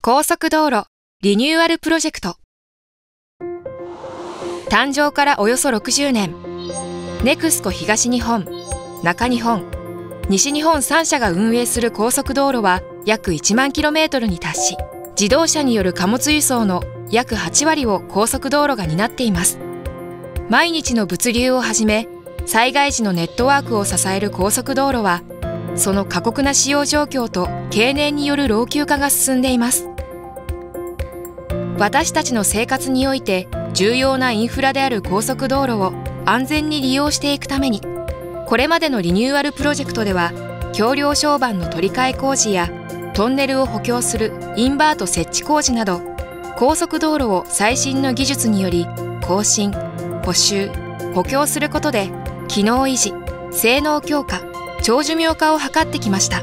高速道路リニューアルプロジェクト。誕生からおよそ60年。ネクスコ東日本中日本西日本3社が運営する高速道路は約1万 km に達し自動車による貨物輸送の約8割を高速道路が担っています。毎日の物流をはじめ災害時のネットワークを支える高速道路はその過酷な使用状況と経年による老朽化が進んでいます。私たちの生活において重要なインフラである高速道路を安全に利用していくためにこれまでのリニューアルプロジェクトでは橋梁小板の取り替え工事やトンネルを補強するインバート設置工事など高速道路を最新の技術により更新補修補強することで機能維持性能強化長寿命化を図ってきました。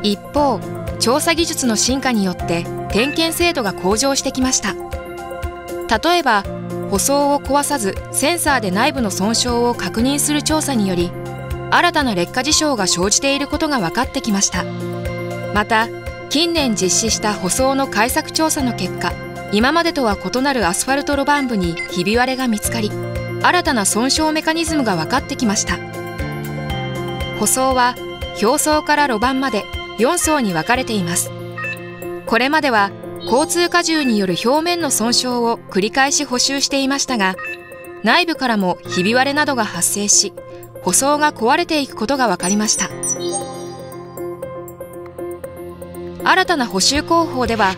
一方調査技術の進化によって点検精度が向上してきました。例えば舗装を壊さずセンサーで内部の損傷を確認する調査により新たな劣化事象が生じていることが分かってきました。また近年実施した舗装の改作調査の結果今までとは異なるアスファルト路盤部にひび割れが見つかり新たな損傷メカニズムが分かってきました。舗装は表層から路盤まで4層に分かれています。これまでは交通荷重による表面の損傷を繰り返し補修していましたが内部からもひび割れなどが発生し舗装が壊れていくことが分かりました。新たな補修工法では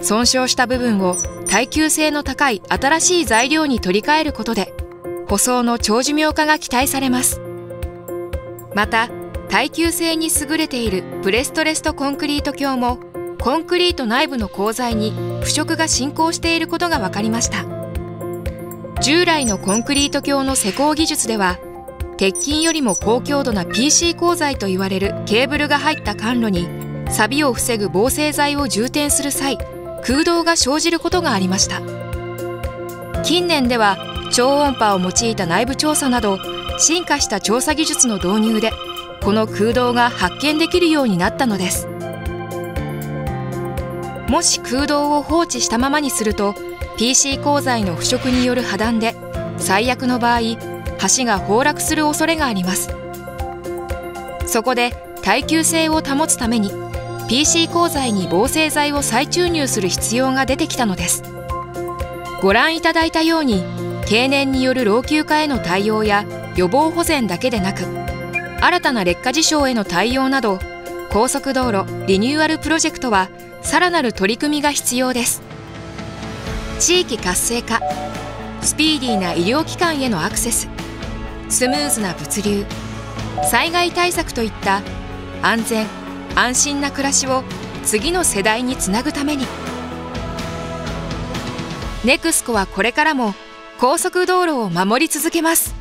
損傷した部分を耐久性の高い新しい材料に取り替えることで舗装の長寿命化が期待されます。また耐久性に優れているプレストレストコンクリート橋もコンクリート内部の鋼材に腐食が進行していることが分かりました。従来のコンクリート橋の施工技術では鉄筋よりも高強度な PC 鋼材と言われるケーブルが入った管路に錆を防ぐ防水剤を充填する際空洞が生じることがありました。近年では超音波を用いた内部調査など進化した調査技術の導入でこの空洞が発見できるようになったのです。もし空洞を放置したままにすると PC 鋼材の腐食による破断で最悪の場合橋が崩落する恐れがあります。そこで耐久性を保つために PC 鋼材に防製剤を再注入する必要が出てきたのです。ご覧いただいたように経年による老朽化への対応や予防保全だけでなく新たな劣化事象への対応など高速道路リニューアルプロジェクトはさらなる取り組みが必要です。地域活性化スピーディーな医療機関へのアクセススムーズな物流災害対策といった安全安心な暮らしを次の世代につなぐために。NEXCO はこれからも高速道路を守り続けます。